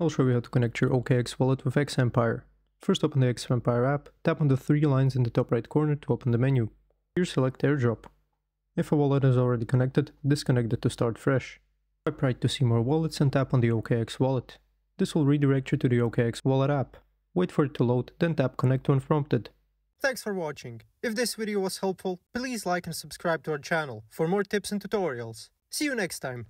I'll show you how to connect your OKX wallet with XEmpire. First open the XEmpire app, tap on the three lines in the top right corner to open the menu. Here select airdrop. If a wallet is already connected, disconnect it to start fresh. Swipe right to see more wallets and tap on the OKX wallet. This will redirect you to the OKX wallet app. Wait for it to load, then tap connect when prompted. Thanks for watching. If this video was helpful, please like and subscribe to our channel for more tips and tutorials. See you next time.